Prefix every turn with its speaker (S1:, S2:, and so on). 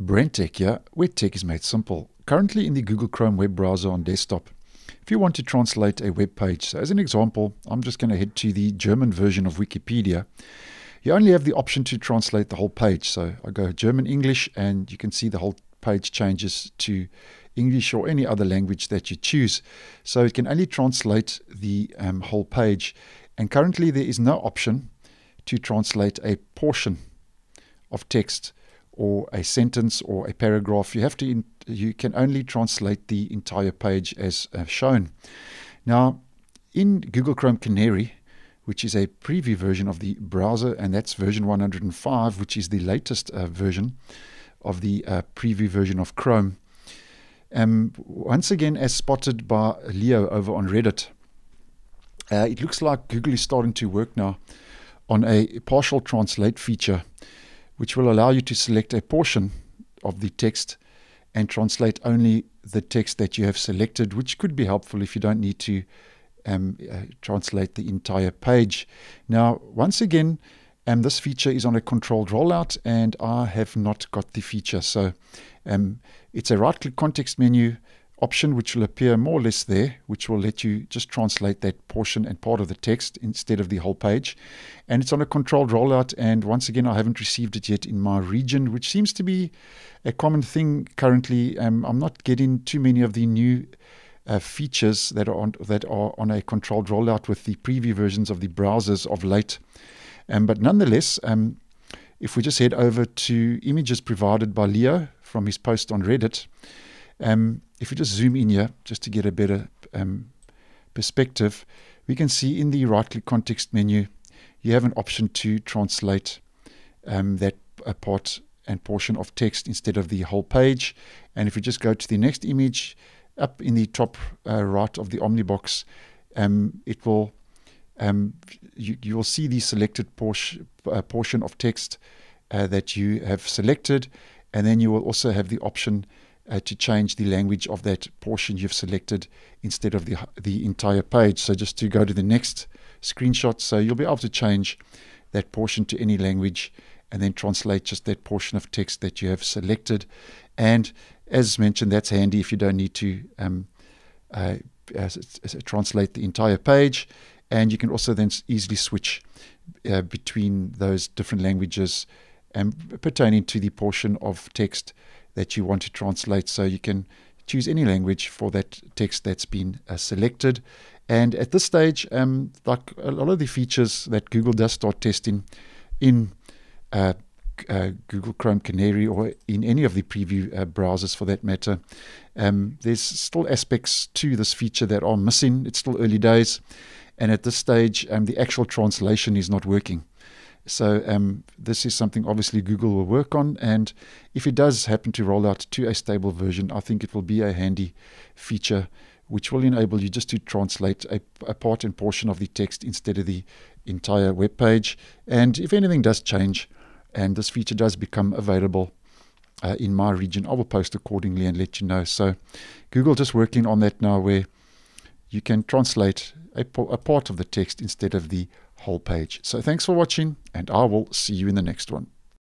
S1: Brentech here, where tech is made simple. Currently in the Google Chrome web browser on desktop. If you want to translate a web page, so as an example, I'm just going to head to the German version of Wikipedia. You only have the option to translate the whole page. So I go German English and you can see the whole page changes to English or any other language that you choose. So it can only translate the um, whole page. And currently there is no option to translate a portion of text or a sentence or a paragraph. You have to in, you can only translate the entire page as uh, shown. Now, in Google Chrome Canary, which is a preview version of the browser, and that's version 105, which is the latest uh, version of the uh, preview version of Chrome. Um, once again, as spotted by Leo over on Reddit, uh, it looks like Google is starting to work now on a partial translate feature which will allow you to select a portion of the text and translate only the text that you have selected, which could be helpful if you don't need to um, uh, translate the entire page. Now, once again, um, this feature is on a controlled rollout and I have not got the feature. So um, it's a right click context menu option which will appear more or less there, which will let you just translate that portion and part of the text instead of the whole page. And it's on a controlled rollout. And once again, I haven't received it yet in my region, which seems to be a common thing currently. Um, I'm not getting too many of the new uh, features that are on that are on a controlled rollout with the preview versions of the browsers of late. Um, but nonetheless, um, if we just head over to images provided by Leo from his post on Reddit, um, if we just zoom in here, just to get a better um, perspective, we can see in the right-click context menu, you have an option to translate um, that part and portion of text instead of the whole page. And if we just go to the next image, up in the top uh, right of the Omnibox, um, it will um, you, you will see the selected portion, uh, portion of text uh, that you have selected, and then you will also have the option uh, to change the language of that portion you've selected instead of the, the entire page. So just to go to the next screenshot, so you'll be able to change that portion to any language and then translate just that portion of text that you have selected. And as mentioned, that's handy if you don't need to um, uh, translate the entire page. And you can also then easily switch uh, between those different languages um, pertaining to the portion of text that you want to translate. So you can choose any language for that text that's been uh, selected. And at this stage, um, like a lot of the features that Google does start testing in uh, uh, Google Chrome Canary or in any of the preview uh, browsers for that matter, um, there's still aspects to this feature that are missing. It's still early days. And at this stage, um, the actual translation is not working. So um, this is something obviously Google will work on, and if it does happen to roll out to a stable version, I think it will be a handy feature which will enable you just to translate a, a part and portion of the text instead of the entire web page. And if anything does change, and this feature does become available uh, in my region, I will post accordingly and let you know. So Google just working on that now, where you can translate a, a part of the text instead of the whole page. So thanks for watching, and I will see you in the next one.